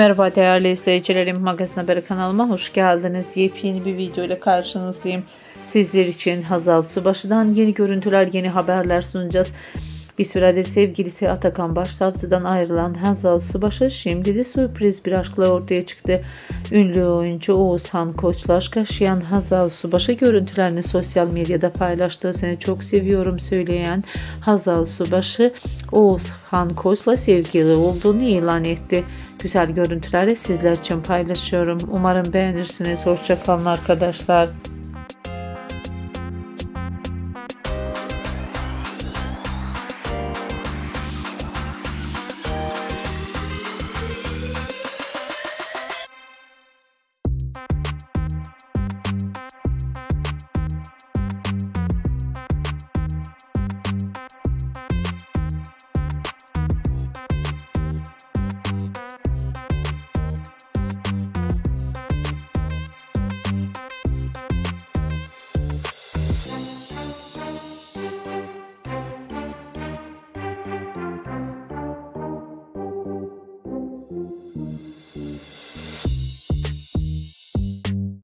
Merhaba değerli izleyicilerim, Magazin Haber kanalıma hoş geldiniz. Yepyeni bir video ile karşınızdayım. Sizler için Hazal Subaşı'dan yeni görüntüler, yeni haberler sunacağız. Bir süredir sevgilisi Atakan Başsavcı'dan ayrılan Hazal Subaşı şimdi de sürpriz bir aşkla ortaya çıktı. Ünlü oyuncu Oğuzhan Koç'la aşk yaşayan Hazal Subaşı görüntülerini sosyal medyada paylaştı. Seni çok seviyorum söyleyen Hazal Subaşı Oğuzhan Koç'la sevgili olduğunu ilan etti. Güzel görüntüleri sizler için paylaşıyorum. Umarım beğenirsiniz. Hoşçakalın arkadaşlar.